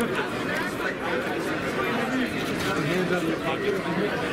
Hands out of your pocket.